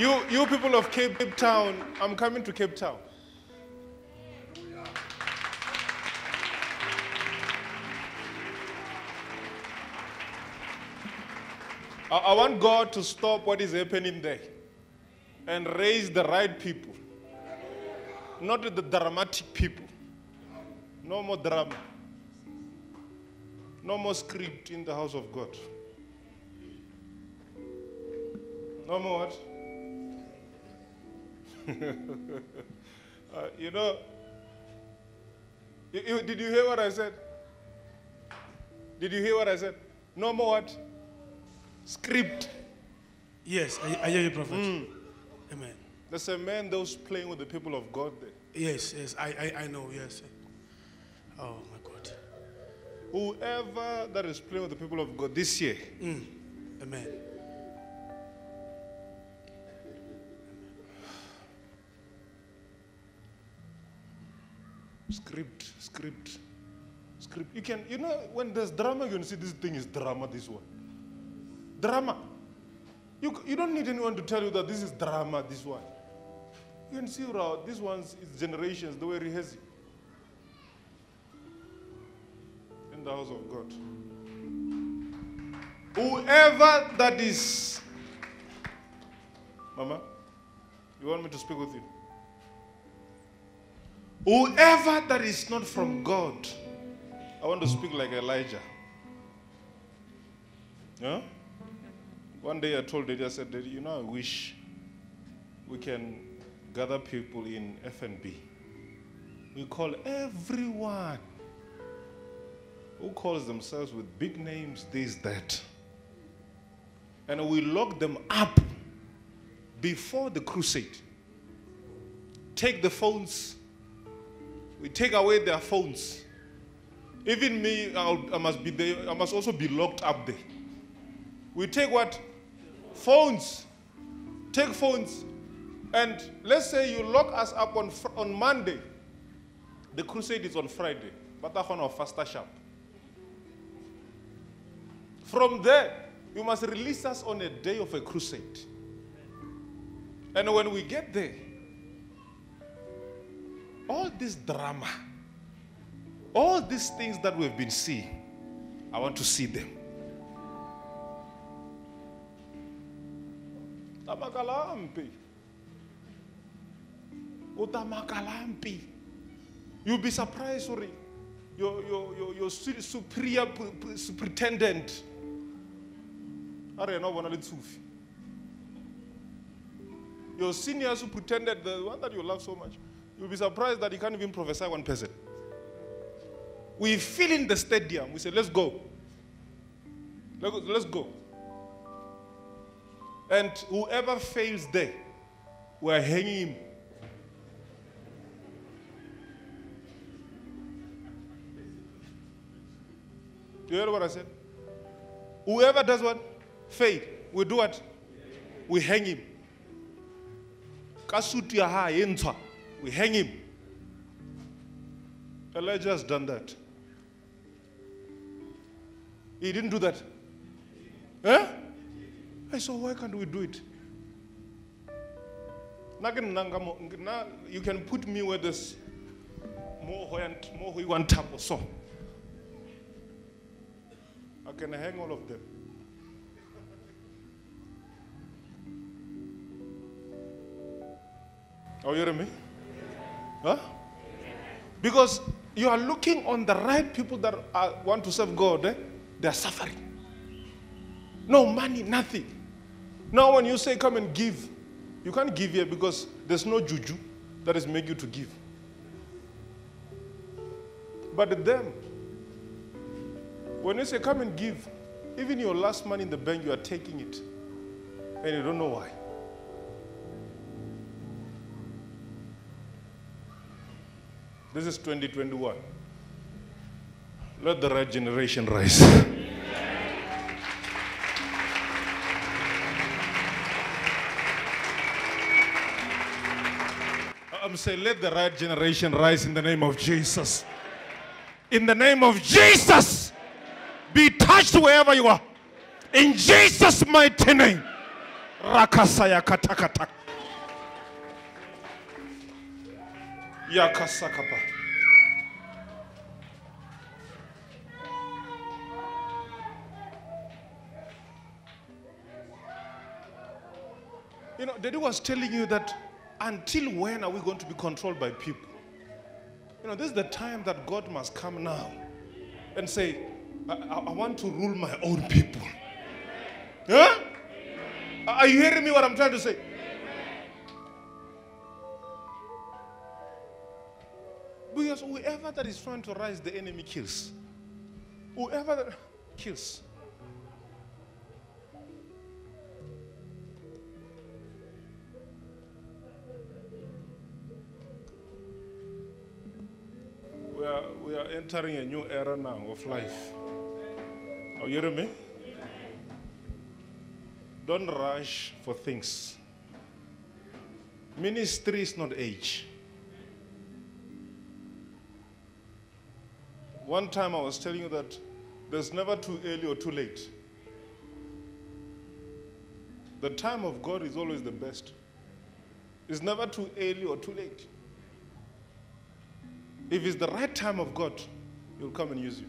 You, you people of Cape Town, I'm coming to Cape Town. I, I want God to stop what is happening there and raise the right people, not the dramatic people. No more drama. No more script in the house of God. No more what? Uh, you know, you- you- did you hear what I said? Did you hear what I said? No more what? Script. Yes, I, I hear you, Prophet. Amen. There's a man that was playing with the people of God there. Yes, yes, I, I, I know, yes. Oh, my God. Whoever that is playing with the people of God this year, Amen. Script, script, script. You can, you know, when there's drama, you can see this thing is drama, this one. Drama. You, you don't need anyone to tell you that this is drama, this one. You can see how this one's generations, the way rehearsing. In the house of God. Whoever that is. Mama, you want me to speak with you? Whoever that is not from God, I want to speak like Elijah. Yeah? One day I told Daddy, I said, Daddy, you know, I wish we can gather people in FNB. We call everyone who calls themselves with big names this, that. And we lock them up before the crusade. Take the phones, we take away their phones. Even me, I'll, I must be there. I must also be locked up there. We take what? Phones. Take phones. And let's say you lock us up on, on Monday. The crusade is on Friday. But that's on our faster sharp. From there, you must release us on a day of a crusade. And when we get there, all this drama, all these things that we've been seeing, I want to see them. Tamakalampi. You'll be surprised, sorry. Your, your, your, your superior superintendent. Are you not? Your senior superintendent, the one that you love so much, you'll be surprised that he can't even prophesy one person. We fill in the stadium. We say, let's go. Let- Let's go. And whoever fails there, we're hanging him. You heard what I said? Whoever does what? Fail. We do what? We hang him. Kasutu ha. We hang him. Elijah has done that. He didn't do that. Huh? I said, why can't we do it? You can put me where there's more want tap or so. I can hang all of them. Are you hearing me? Huh? Because you are looking on the right people that are, want to serve God, eh? they are suffering. No money, nothing. Now, when you say come and give, you can't give here because there's no juju that is make you to give. But them, when you say come and give, even your last money in the bank, you are taking it. And you don't know why. This is 2021. Let the right generation rise. I'm saying, let the right generation rise in the name of Jesus. In the name of Jesus, be touched wherever you are. In Jesus' mighty name. Rakasaya katakata. Yakasakapa. You know, Daddy was telling you that until when are we going to be controlled by people? You know, this is the time that God must come now and say, I, I, I want to rule my own people. Huh? Are you hearing me what I'm trying to say? Because whoever that is trying to rise, the enemy kills. Whoever that kills. We are, we are entering a new era now of life. Are you hearing me? Don't rush for things. Ministry is not age. One time I was telling you that there's never too early or too late. The time of God is always the best. It's never too early or too late. If it's the right time of God, He'll come and use you.